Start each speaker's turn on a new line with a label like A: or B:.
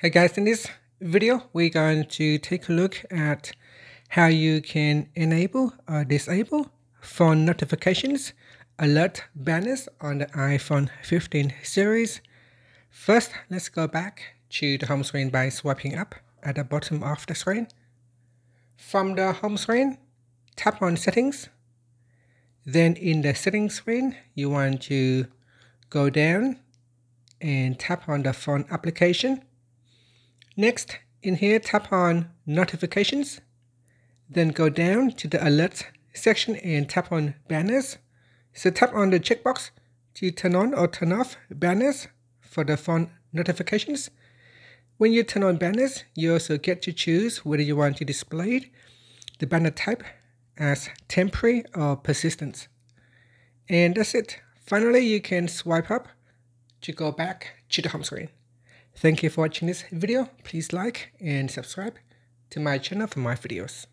A: Hey guys, in this video, we're going to take a look at how you can enable or disable phone notifications, alert banners on the iPhone 15 series. First, let's go back to the home screen by swiping up at the bottom of the screen. From the home screen, tap on settings. Then in the settings screen, you want to go down and tap on the phone application Next, in here, tap on notifications, then go down to the alerts section and tap on banners. So tap on the checkbox to turn on or turn off banners for the phone notifications. When you turn on banners, you also get to choose whether you want to display the banner type as temporary or persistent. And that's it. Finally, you can swipe up to go back to the home screen. Thank you for watching this video. Please like and subscribe to my channel for more videos.